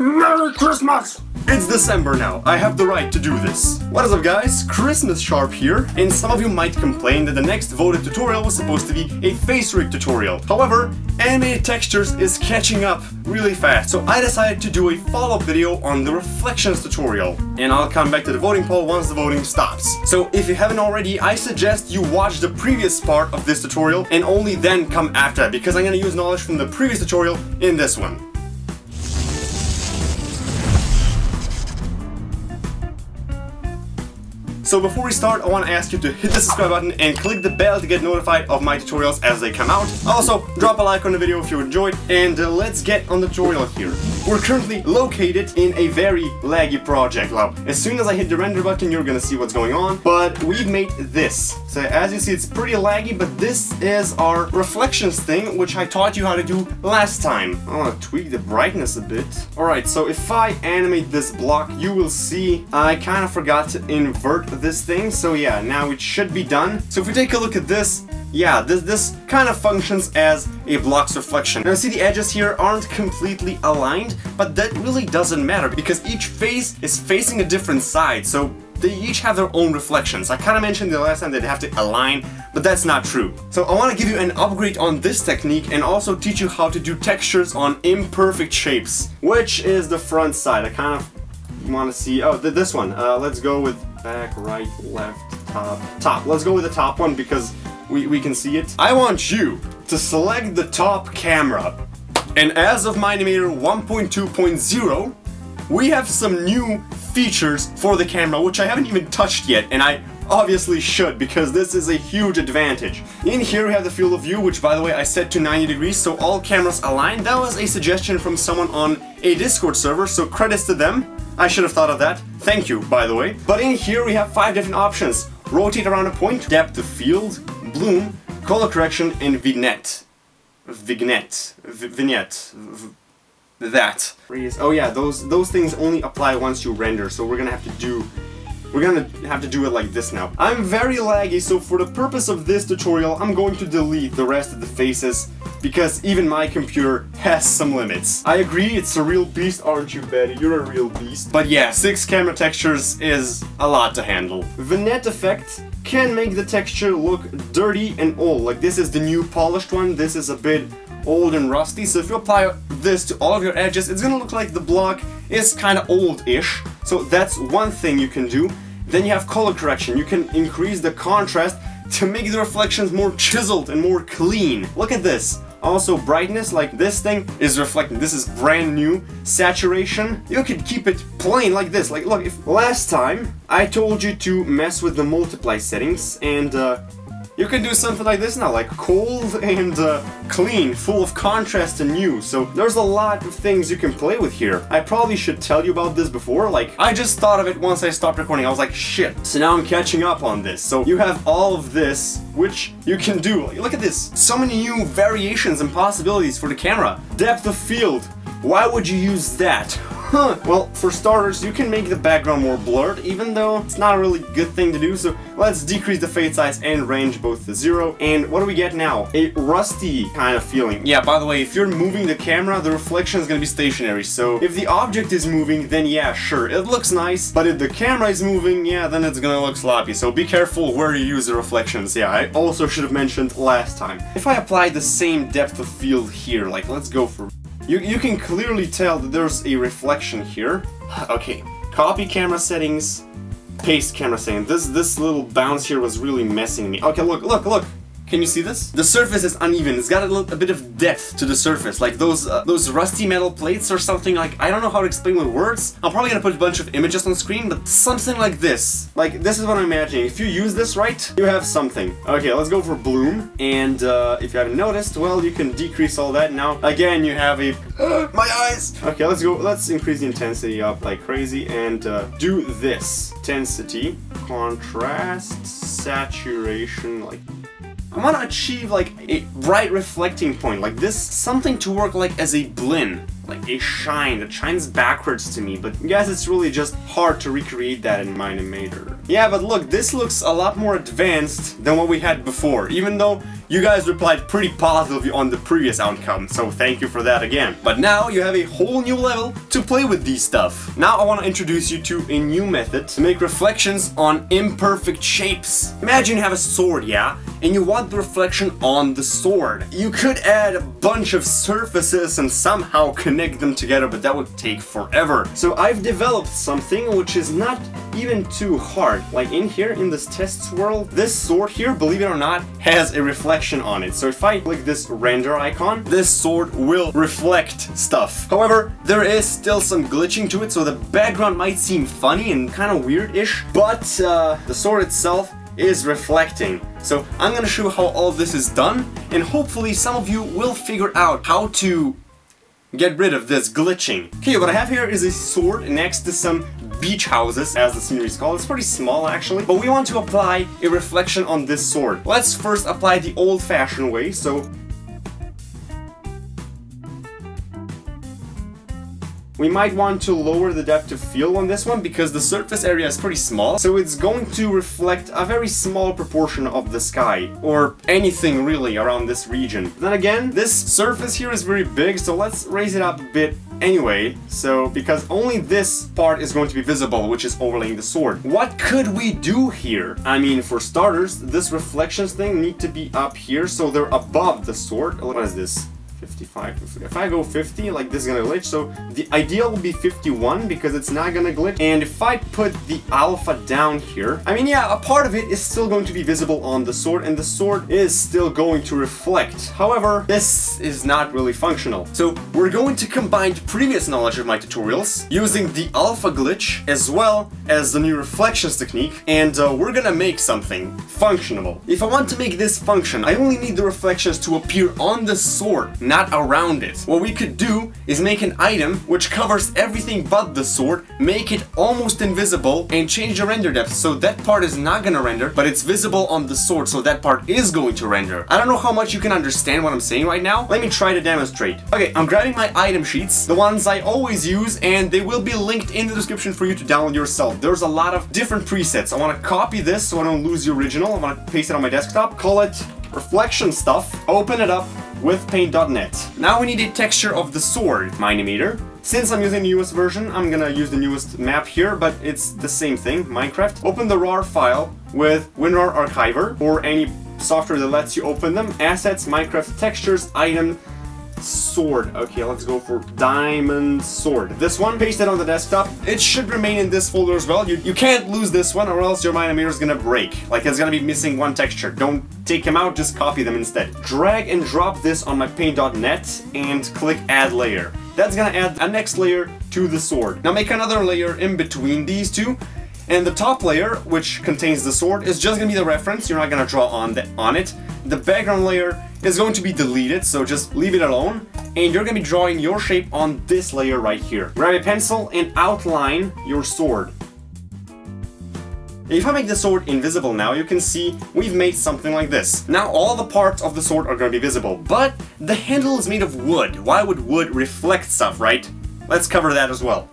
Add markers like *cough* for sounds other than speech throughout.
Merry Christmas! It's December now, I have the right to do this. What is up guys, Christmas Sharp here, and some of you might complain that the next voted tutorial was supposed to be a face rig tutorial. However, animated textures is catching up really fast, so I decided to do a follow-up video on the reflections tutorial. And I'll come back to the voting poll once the voting stops. So if you haven't already, I suggest you watch the previous part of this tutorial and only then come after that, because I'm gonna use knowledge from the previous tutorial in this one. So before we start, I want to ask you to hit the subscribe button and click the bell to get notified of my tutorials as they come out. Also, drop a like on the video if you enjoyed, and uh, let's get on the tutorial here. We're currently located in a very laggy project. Now, as soon as I hit the render button, you're gonna see what's going on, but we've made this. So as you see, it's pretty laggy, but this is our reflections thing, which I taught you how to do last time. I want to tweak the brightness a bit. Alright, so if I animate this block, you will see I kind of forgot to invert this thing, so yeah, now it should be done. So if we take a look at this, yeah, this, this kind of functions as a block's reflection. Now see the edges here aren't completely aligned, but that really doesn't matter because each face is facing a different side, so they each have their own reflections. I kind of mentioned the last time that they have to align, but that's not true. So I want to give you an upgrade on this technique and also teach you how to do textures on imperfect shapes, which is the front side. I kind of want to see, oh, th this one. Uh, let's go with back, right, left, top, top. Let's go with the top one because we, we can see it. I want you to select the top camera. And as of Mine-imator 1.2.0, we have some new features for the camera, which I haven't even touched yet, and I obviously should, because this is a huge advantage. In here we have the field of view, which by the way I set to 90 degrees, so all cameras align. That was a suggestion from someone on a Discord server, so credits to them. I should have thought of that. Thank you, by the way. But in here we have five different options. Rotate around a point, depth of field, bloom, color correction, and vignette. Vignette. V vignette. V that. Oh yeah, those those things only apply once you render, so we're gonna have to do we're gonna have to do it like this now. I'm very laggy, so for the purpose of this tutorial, I'm going to delete the rest of the faces, because even my computer has some limits. I agree, it's a real beast, aren't you, Betty? You're a real beast. But yeah, six camera textures is a lot to handle. Vignette effect can make the texture look dirty and old. Like this is the new polished one, this is a bit old and rusty, so if you apply this to all of your edges, it's gonna look like the block is kinda old-ish. So that's one thing you can do. Then you have color correction. You can increase the contrast to make the reflections more chiseled and more clean. Look at this. Also brightness, like this thing is reflecting. This is brand new. Saturation, you could keep it plain like this. Like look, if last time I told you to mess with the multiply settings and uh, you can do something like this now, like cold and uh, clean, full of contrast and new. So there's a lot of things you can play with here. I probably should tell you about this before, like I just thought of it once I stopped recording. I was like, shit. So now I'm catching up on this. So you have all of this, which you can do. Look at this. So many new variations and possibilities for the camera. Depth of field. Why would you use that? Huh. Well, for starters, you can make the background more blurred, even though it's not a really good thing to do, so let's decrease the fade size and range both to zero. And what do we get now? A rusty kind of feeling. Yeah, by the way, if you're moving the camera, the reflection is gonna be stationary, so if the object is moving, then yeah, sure, it looks nice, but if the camera is moving, yeah, then it's gonna look sloppy, so be careful where you use the reflections. Yeah, I also should have mentioned last time. If I apply the same depth of field here, like, let's go for you, you can clearly tell that there's a reflection here. *sighs* Okay, copy camera settings, paste camera settings. This, this little bounce here was really messing me. Okay, look, look, look. Can you see this? The surface is uneven. It's got a, little, a bit of depth to the surface, like those uh, those rusty metal plates or something. Like I don't know how to explain with words. I'm probably gonna put a bunch of images on screen, but something like this. Like this is what I'm imagining. If you use this right, you have something. Okay, let's go for bloom. And uh, if you haven't noticed, well, you can decrease all that. Now again, you have a *gasps* my eyes. Okay, let's go. Let's increase the intensity up like crazy and uh, do this. Intensity, contrast, saturation, like I want to achieve like a bright reflecting point, like this, something to work like as a blend, like a shine that shines backwards to me, but guess it's really just hard to recreate that in Mine-imator. Yeah, but look, this looks a lot more advanced than what we had before, even though you guys replied pretty positively on the previous outcome, so thank you for that again. But now you have a whole new level to play with these stuff. Now I want to introduce you to a new method to make reflections on imperfect shapes. Imagine you have a sword, yeah? and you want the reflection on the sword. You could add a bunch of surfaces and somehow connect them together, but that would take forever. So I've developed something which is not even too hard. Like in here, in this test world, this sword here, believe it or not, has a reflection on it. So if I click this render icon, this sword will reflect stuff. However, there is still some glitching to it, so the background might seem funny and kind of weird-ish, but uh, the sword itself is reflecting. So I'm gonna show how all this is done and hopefully some of you will figure out how to get rid of this glitching. Okay, what I have here is a sword next to some beach houses, as the scenery is called. It's pretty small actually, but we want to apply a reflection on this sword. Let's first apply the old-fashioned way, so We might want to lower the depth of field on this one because the surface area is pretty small, so it's going to reflect a very small proportion of the sky, or anything really around this region. Then again, this surface here is very big, so let's raise it up a bit anyway, so because only this part is going to be visible, which is overlaying the sword. What could we do here? I mean, for starters, this reflections thing need to be up here, so they're above the sword. What is this? 55. If I go 50, like this is gonna glitch. So the ideal will be 51 because it's not gonna glitch. And if I put the alpha down here, I mean, yeah, a part of it is still going to be visible on the sword and the sword is still going to reflect. However, this is not really functional. So we're going to combine previous knowledge of my tutorials using the alpha glitch as well as the new reflections technique and uh, we're gonna make something functional. If I want to make this function, I only need the reflections to appear on the sword, not around it. What we could do is make an item which covers everything but the sword, make it almost invisible, and change the render depth so that part is not gonna render, but it's visible on the sword so that part is going to render. I don't know how much you can understand what I'm saying right now. Let me try to demonstrate. Okay, I'm grabbing my item sheets, the ones I always use, and they will be linked in the description for you to download yourself. There's a lot of different presets. I want to copy this so I don't lose the original. I want to paste it on my desktop, call it reflection stuff, open it up, with paint.net. Now we need a texture of the sword Mine-imator. Since I'm using the newest version, I'm gonna use the newest map here, but it's the same thing, Minecraft. Open the RAR file with WinRAR Archiver or any software that lets you open them. Assets, Minecraft textures, item, sword. Okay, let's go for diamond sword. This one, paste it on the desktop. It should remain in this folder as well. You, you can't lose this one or else your Mine-imator is gonna break. Like it's gonna be missing one texture. Don't take them out, just copy them instead. Drag and drop this on my paint.net and click add layer. That's gonna add a next layer to the sword. Now make another layer in between these two and the top layer, which contains the sword, is just gonna be the reference. You're not gonna draw on, the, on it. The background layer is going to be deleted, so just leave it alone. And you're gonna be drawing your shape on this layer right here. Grab a pencil and outline your sword. If I make the sword invisible now, you can see we've made something like this. Now all the parts of the sword are gonna be visible, but the handle is made of wood. Why would wood reflect stuff, right? Let's cover that as well.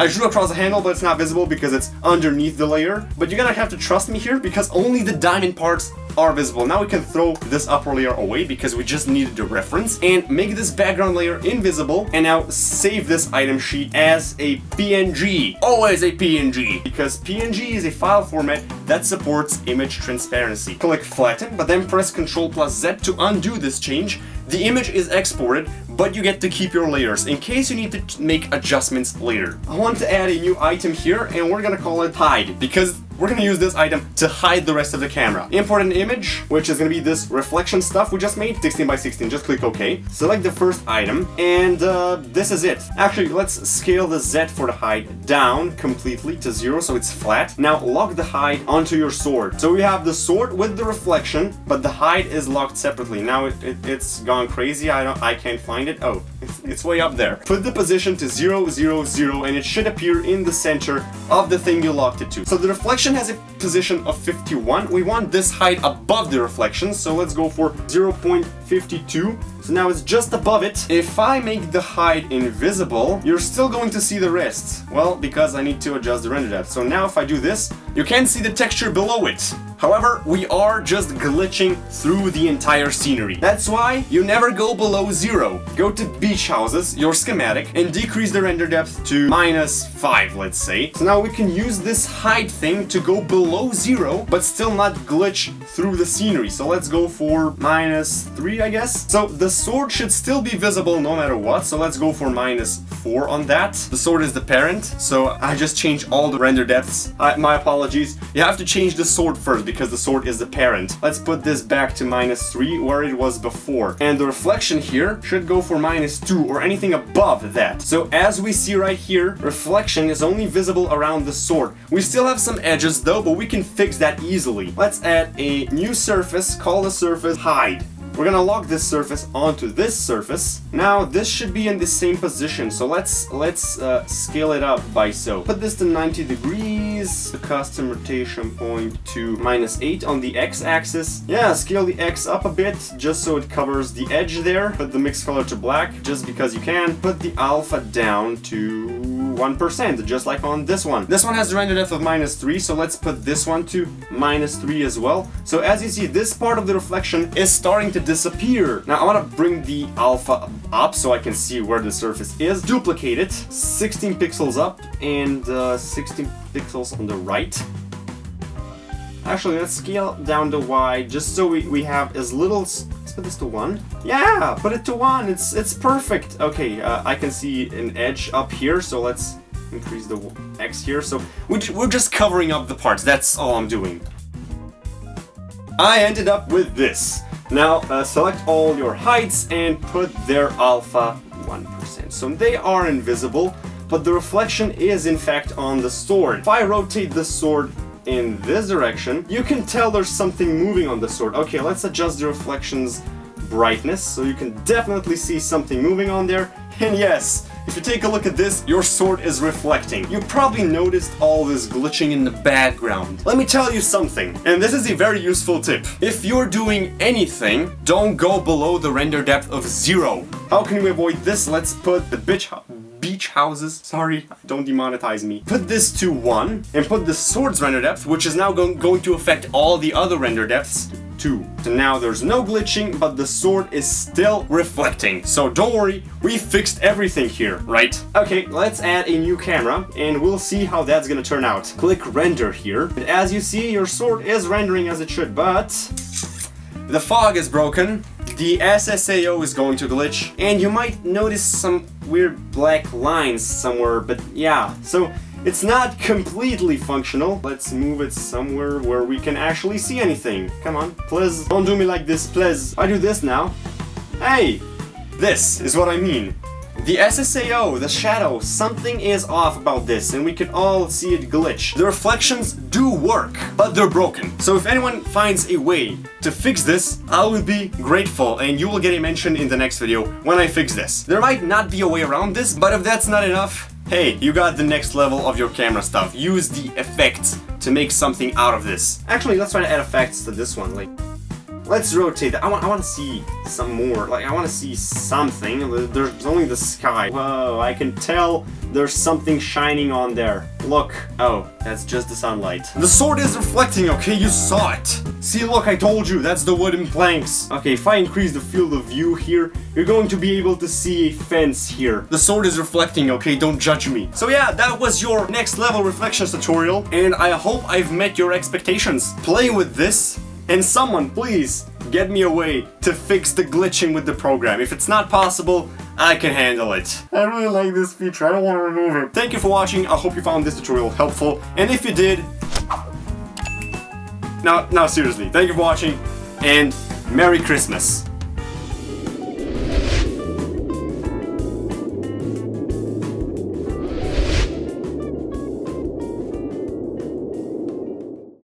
I drew across the handle, but it's not visible because it's underneath the layer. But you're gonna have to trust me here because only the diamond parts are visible. Now we can throw this upper layer away because we just needed the reference and make this background layer invisible and now save this item sheet as a PNG. Always a PNG because PNG is a file format that supports image transparency. Click flatten but then press Ctrl plus Z to undo this change. The image is exported but you get to keep your layers in case you need to make adjustments later. I want to add a new item here and we're gonna call it hide because we're gonna use this item to hide the rest of the camera. Import an image, which is gonna be this reflection stuff we just made, 16 by 16, just click OK. Select the first item, and uh, this is it. Actually, let's scale the Z for the hide down completely to zero, so it's flat. Now lock the hide onto your sword. So we have the sword with the reflection, but the hide is locked separately. Now it, it, it's gone crazy, I don't, I can't find it. Oh, it's, it's way up there. Put the position to zero, zero, zero, and it should appear in the center of the thing you locked it to. So the reflection reflection has a position of 51. We want this height above the reflection, so let's go for 0.52 So now it's just above it. If I make the height invisible, you're still going to see the rest. Well, because I need to adjust the render depth. So now if I do this, you can see the texture below it. However, we are just glitching through the entire scenery. That's why you never go below zero. Go to beach houses, your schematic, and decrease the render depth to minus 5, let's say. So now we can use this hide thing to go below zero, but still not glitch through the scenery. So let's go for minus 3, I guess. So the sword should still be visible no matter what, so let's go for minus 4 on that. The sword is the parent, so I just changed all the render depths. I, my apologies. You have to change the sword first because the sword is the parent. Let's put this back to minus 3 where it was before. And the reflection here should go for minus 2 or anything above that. So as we see right here, reflection is only visible around the sword. We still have some edges though, but we can fix that easily. Let's add a new surface, call the surface hide. We're gonna lock this surface onto this surface. Now this should be in the same position, so let's let's uh, scale it up by so. Put this to 90 degrees, the custom rotation point to minus 8 on the x-axis. Yeah, scale the x up a bit, just so it covers the edge there. Put the mix color to black, just because you can. Put the alpha down to 1%, just like on this one. This one has a render depth of minus 3, so let's put this one to minus 3 as well. So as you see, this part of the reflection is starting to disappear. Now I want to bring the alpha up so I can see where the surface is. Duplicate it, 16 pixels up and uh, 16 pixels on the right. Actually, let's scale down the Y just so we, we have as little put this to 1? Yeah, put it to 1. It's it's perfect. Okay, uh, I can see an edge up here, so let's increase the X here. So we're just covering up the parts. That's all I'm doing. I ended up with this. Now, uh, select all your heights and put their alpha 1%. So they are invisible, but the reflection is in fact on the sword. If I rotate the sword in this direction, you can tell there's something moving on the sword. Okay, let's adjust the reflection's brightness so you can definitely see something moving on there. And yes, if you take a look at this, your sword is reflecting. You probably noticed all this glitching in the background. Let me tell you something, and this is a very useful tip. If you're doing anything, don't go below the render depth of zero. How can we avoid this? Let's put the bitch beach houses. Sorry, don't demonetize me. Put this to 1 and put the sword's render depth, which is now go going to affect all the other render depths, 2. So now there's no glitching, but the sword is still reflecting. So don't worry, we fixed everything here, right? Okay, let's add a new camera and we'll see how that's gonna turn out. Click render here. And as you see, your sword is rendering as it should, but the fog is broken the SSAO is going to glitch, and you might notice some weird black lines somewhere, but yeah, so it's not completely functional. Let's move it somewhere where we can actually see anything. Come on, please. Don't do me like this, please. I do this now. Hey! This is what I mean. The SSAO, the shadow, something is off about this and we can all see it glitch. The reflections do work, but they're broken. So if anyone finds a way to fix this, I will be grateful and you will get a mention in the next video when I fix this. There might not be a way around this, but if that's not enough, hey, you got the next level of your camera stuff. Use the effects to make something out of this. Actually, let's try to add effects to this one. Like, Let's rotate that. I want, I want to see some more. Like, I want to see something. There's only the sky. Whoa, I can tell there's something shining on there. Look. Oh, that's just the sunlight. The sword is reflecting, okay? You saw it. See, look, I told you. That's the wooden planks. Okay, if I increase the field of view here, you're going to be able to see a fence here. The sword is reflecting, okay? Don't judge me. So yeah, that was your next level reflections tutorial, and I hope I've met your expectations. Play with this and someone, please, get me a way to fix the glitching with the program. If it's not possible, I can handle it. I really like this feature, I don't want to remove it. Thank you for watching, I hope you found this tutorial helpful, and if you did... Now, now seriously, thank you for watching, and Merry Christmas.